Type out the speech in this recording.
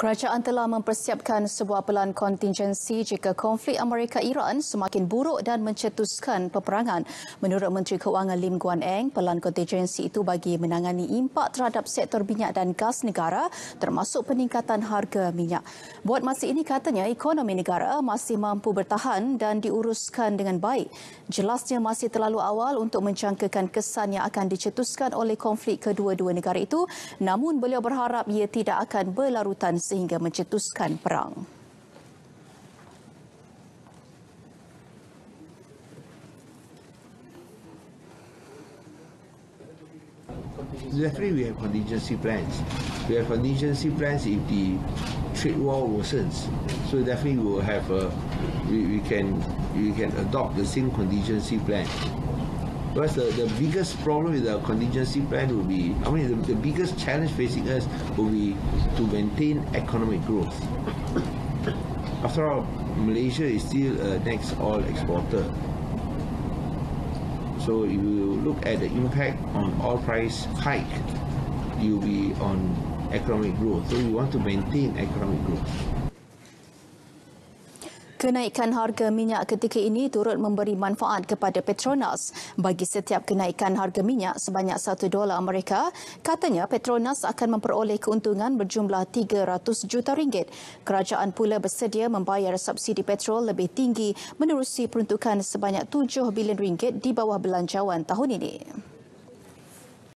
Kerajaan telah mempersiapkan sebuah pelan kontingensi jika konflik Amerika-Iran semakin buruk dan mencetuskan peperangan. Menurut Menteri Keuangan Lim Guan Eng, pelan kontingensi itu bagi menangani impak terhadap sektor minyak dan gas negara termasuk peningkatan harga minyak. Buat masa ini katanya ekonomi negara masih mampu bertahan dan diuruskan dengan baik. Jelasnya masih terlalu awal untuk menjangkakan kesan yang akan dicetuskan oleh konflik kedua-dua negara itu namun beliau berharap ia tidak akan berlarutan sehingga mencetuskan perang. Definitely, we have contingency plans. We have contingency plans if the trade war worsens. So definitely, we will have a we, we can we can adopt the same contingency plan. Because the, the biggest problem with the contingency plan will be, I mean, the, the biggest challenge facing us will be to maintain economic growth. After all, Malaysia is still a next oil exporter. So if you look at the impact on oil price hike, you'll be on economic growth. So we want to maintain economic growth. Kenaikan harga minyak ketika ini turut memberi manfaat kepada Petronas. Bagi setiap kenaikan harga minyak sebanyak 1 dolar Amerika, katanya Petronas akan memperoleh keuntungan berjumlah 300 juta ringgit. Kerajaan pula bersedia membayar subsidi petrol lebih tinggi menerusi peruntukan sebanyak 7 bilion ringgit di bawah belanjawan tahun ini.